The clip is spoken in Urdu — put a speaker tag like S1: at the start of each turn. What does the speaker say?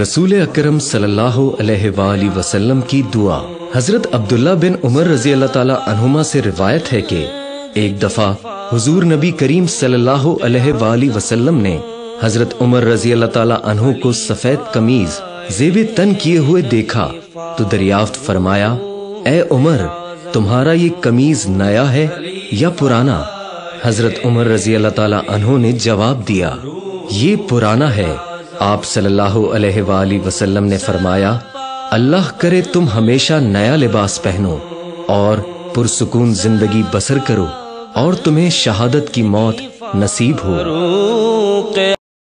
S1: رسول اکرم صلی اللہ علیہ وآلہ وسلم کی دعا۔ حضرت عبداللہ بن عمر رضی اللہ تعالی عنہما سے روایت ہے کہ ایک دفعہ حضور نبی کریم صلی اللہ علیہ وآلہ وسلم نے حضرت عمر رضی اللہ تعالی عنہ کو سفید قمیض زیب تن کیے ہوئے دیکھا تو دریافت فرمایا، اے عمر، تمہارا یہ قمیض نیا ہے یا پرانا؟ حضرت عمر رضی اللہ تعالی عنہ نے جواب دیا یہ پرانا ہے۔ آپ صلی اللہ علیہ وآلہ وسلم نے فرمایا، اللہ کرے تم ہمیشہ نیا لباس پہنو اور پرسکون زندگی بسر کرو اور تمہیں شہادت کی موت نصیب ہو۔